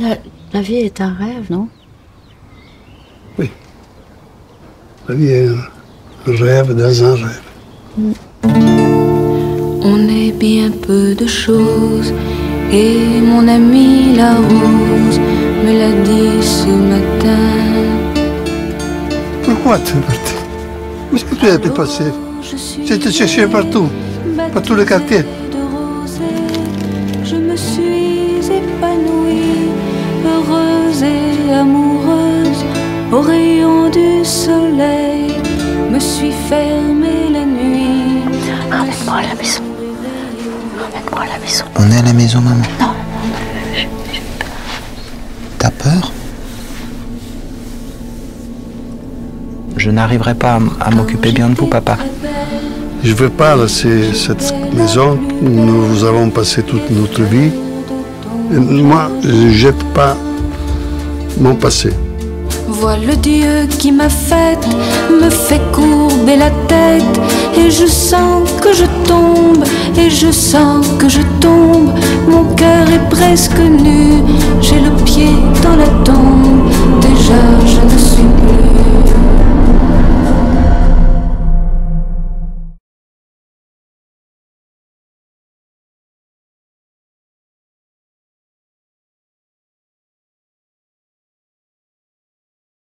La, la vie est un rêve, non? La vie est un rêve dans un rêve. On est bien peu de choses et mon ami la rose me l'a dit ce matin. Pourquoi tu es parti? Où est-ce que tu as pu passer Je te cherché partout, par tous les quartiers. de rosée. Je me suis épanouie, heureuse et amoureuse, au rayon du soleil. Me suis fermée la nuit. Emmène-moi à la maison. Emmène-moi à la maison. On est à la maison, maman T'as peur? Je n'arriverai pas à m'occuper bien de vous, papa. Je ne veux pas laisser cette maison. Nous avons passé toute notre vie. Moi, je ne pas mon passé. Vois le Dieu qui m'a faite, me fait courber la tête, et je sens que je tombe, et je sens que je tombe. Mon cœur est presque nu,